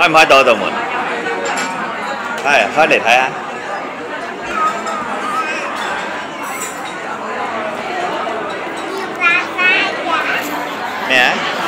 開唔開到道門？係開嚟睇下。咩啊？